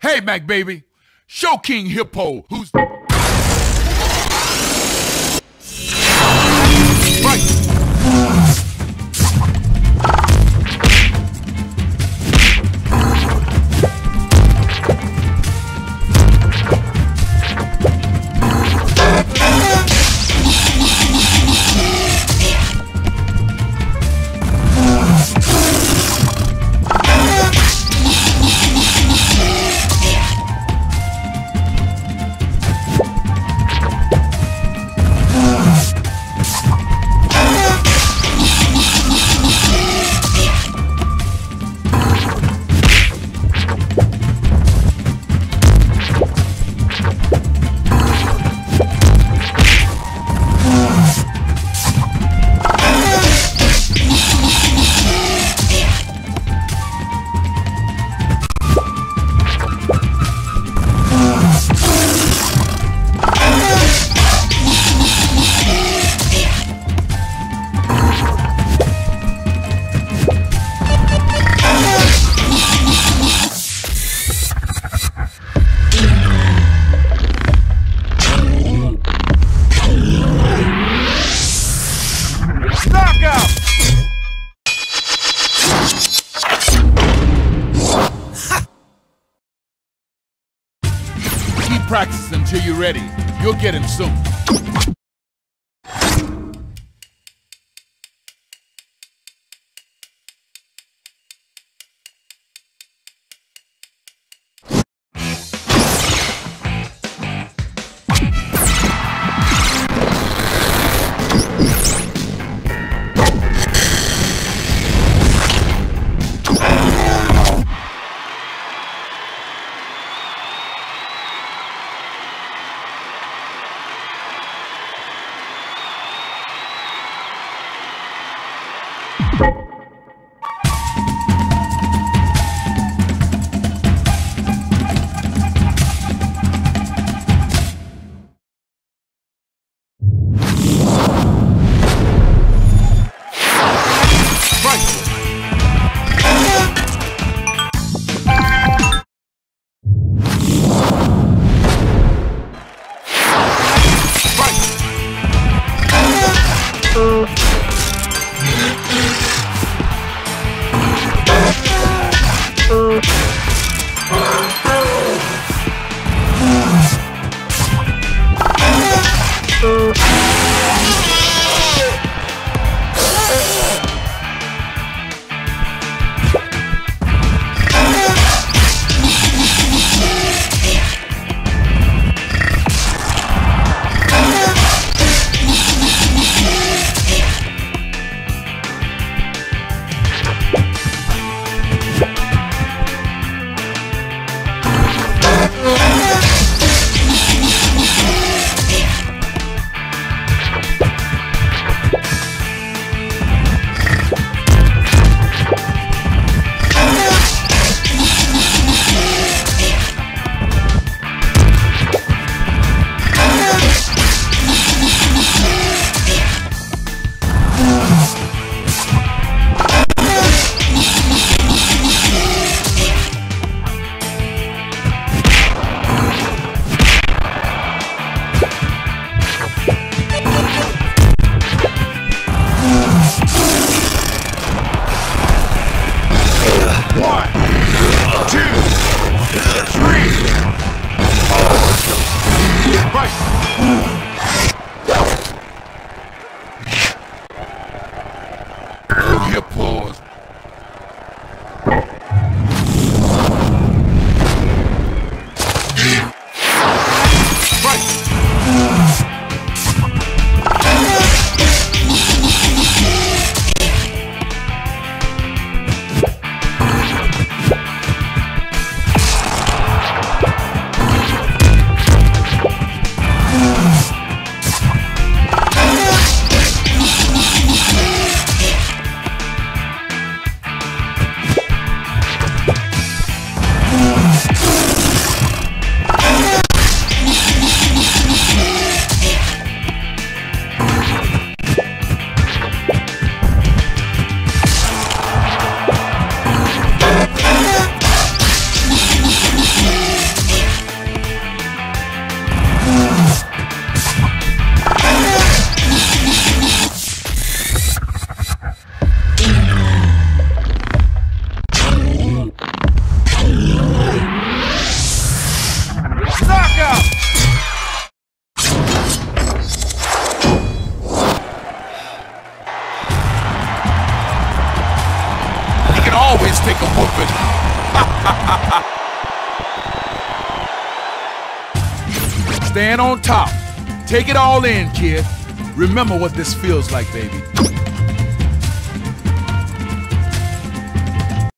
Hey, Mac Baby, show King Hippo who's. Keep practicing until you're ready. You'll get him soon. Right. One, Right. Stand on top. Take it all in, kid. Remember what this feels like, baby.